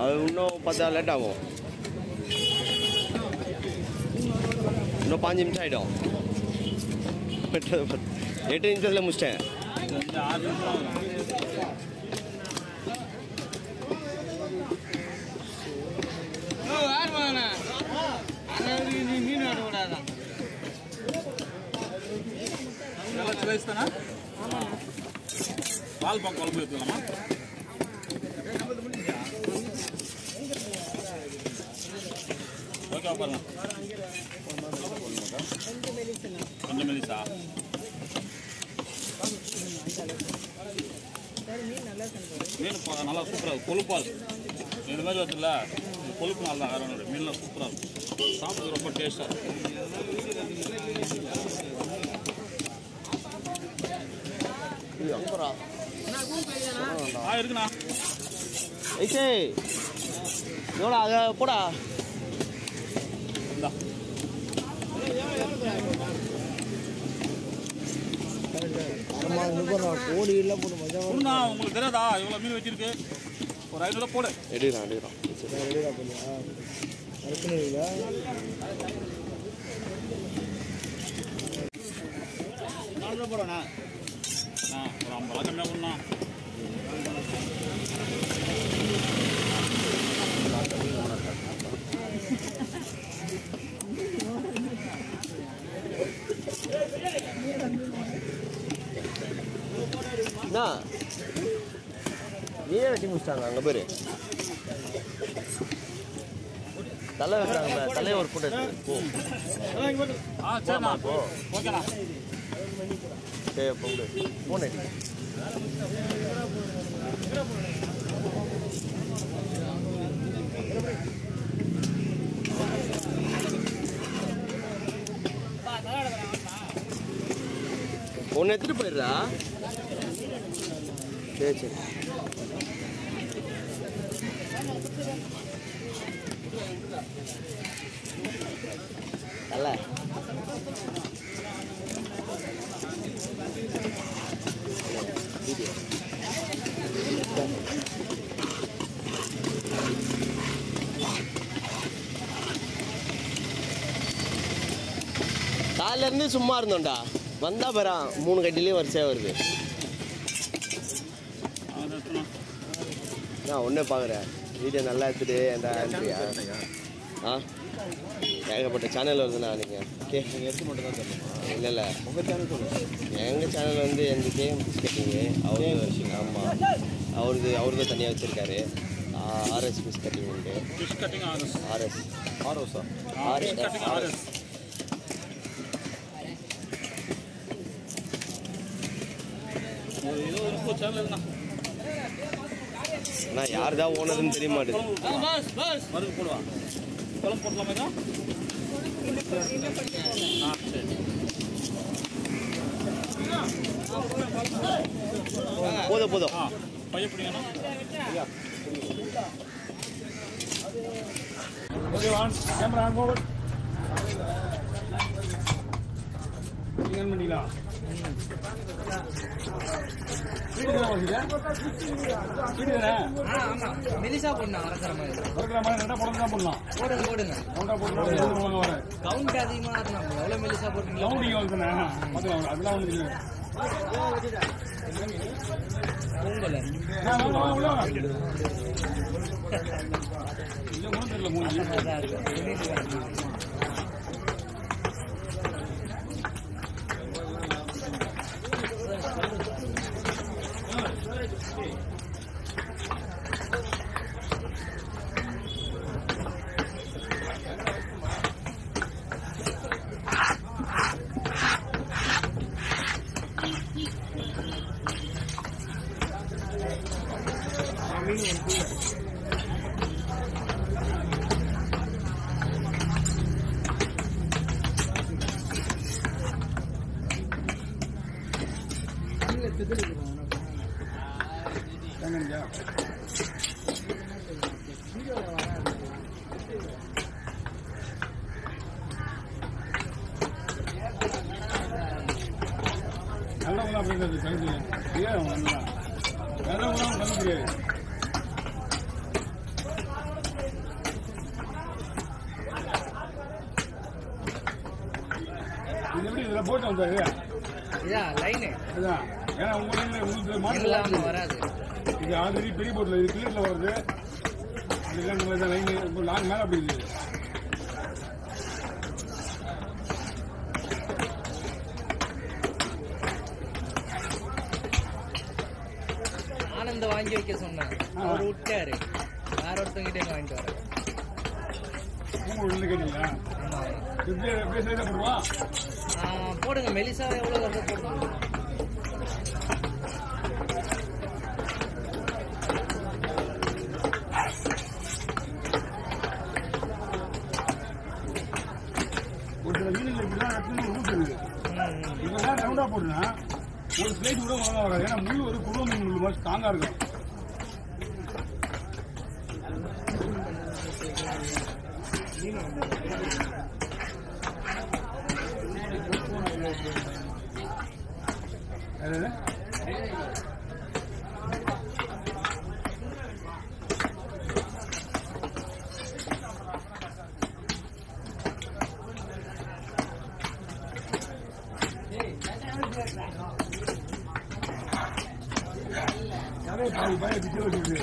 அது இன்னும் பத்தா லேட் ஆகும். இன்னும் பாஞ்சு நிமிஷம் ஆகிடும் எட்டு நிமிஷத்தில் முடிச்சிட்டேன் கொஞ்சம் ஆறு நிமிஷம் ஆகும். இதெல்லாம் சில வயசு தானே பால் பால் குழம்பு எடுத்துக்கலாமா ஓகே பாருங்க கொஞ்சம் மெலிசா மீன் பா- நல்லா சூப்பராக இருக்கும் கொழுப்பா இருக்கும் இந்த மாதிரி வருதுல்ல இது கொழுப்பு நல்லா வேற ஒன்றும் இல்லை. மீன்லாம் சூப்பராக இருக்கும் சாப்பிட்றது ரொம்ப டேஸ்ட்டாக இருக்கும் ஆ இருக்குண்ணா ஐசே எவ்வளோ அதை போடா. இந்தா. கோடி எல்லாம் போட்டு மஜா உங்களுக்கு தெரியாதா? இவ்வளோ மீன் வச்சிருக்கு. ஒரு ஐநூறுவா போடு. எடுக்கிறான் எடுக்கிறான் ரெடியா போடுறேண்ணா ஆ ஒரு ஐம்பது ரூபா கம்மியாக என்ன வெட்டி முடிச்சிட்டாங்க அங்கே பேர். தலை வைக்கிறாங்க தலையை ஒரு போட்டு எடுத்து போ ஆ சரிண்ணா போ. ஓகேண்ணா சரி போடு போனே ஒன்று எடுத்துகிட்டு போயிடுறா. சரி சரி. நல்ல. காலைல இருந்து சும்மா இருந்தோம்டா. வந்தா பாரா மூணு கட்டிலேயே வரிசையாக வருது. நான் ஒன்றே பார்க்குறேன். வீடியோ நல்லா எடுத்துட்டு அந்த ஆண்ட்ரியா ஆ? ஏகப்பட்ட சேனல் வருதுண்ணா நீங்கள் ஓகே. நீங்கள் எடுத்து மட்டும் தான் சொல்லணுமா இல்லை இல்லை. உங்கள் சேனல் சொல்லுங்கள் எங்கள் சேனல் வந்து எந்த கேம் பிஸ்கட்டிங்கு அவரு ஆமாம் அவருக்கு அவருக்கு தனியாக வச்சுருக்காரு ஆர்எஸ் பிஸ் கட்டிங் உண்டு. பிஸ் கட்டிங் ஆர்எஸ் ஆர்எஸ் ஆரோஸா ஃபிஷ் ஆர்எஸ் ஏதோ ஒரு சேனல் இருக்குண்ணா ஆனால் யார் தான் ஓனதுன்னு தெரிய மாட்டேது. மருந்து ஆ சரி போதும் போதும். ஆ பையன் பிடிங்கண்ணா ஓகே வான் பண்ணிக்கலாம் மெலிசா மாதிரி. மாதிரி ரெண்டா படம் தான் பண்ணலாம் போடுங்க போடுங்க. ஒன்றா போட்டு வாங்க வரேன் கவுண்ட் அதிகமா இருந்தாங்க எவ்வளவு மெலிசா போட்டீங்களா லவுண்டிங் வந்துண்ணே அதெல்லாம் இல்லை பொங்கல். இல்லை மூணு Gracias. நல்ல உணவு அப்படின்றது தெரிஞ்சு ஏன் நல்லா நல்ல உணவு பண்ண முடியாது. இது எப்படி இதில் போட்டு வந்தாரு? இதான் லைனு இதான். ஏன்னா உங்களுக்கு வராது. இது ஆல்ரெடி பெரிய போட்டில் இது கிளியர்ல வருது. நம்ம இந்த லைன் லாங் மேலே அப்படி இருக்குது. ஆனந்த வாங்கி வைக்க சொன்னேன் அவர் விட்டாரு வேற ஒருத்தங்கிட்ட வாங்கிட்டு வர போடுங்க. மெலிசா எவ்வளவு வருதோ போடுங்க ஒரு பிளேட் கூட வாங்க வராது ஏன்னா முள் ஒரு குடும்ப மீன் முள் மாதிரி ஸ்ட்ராங்காக இருக்கும். Thank you. 咱这厂里边也比较有名。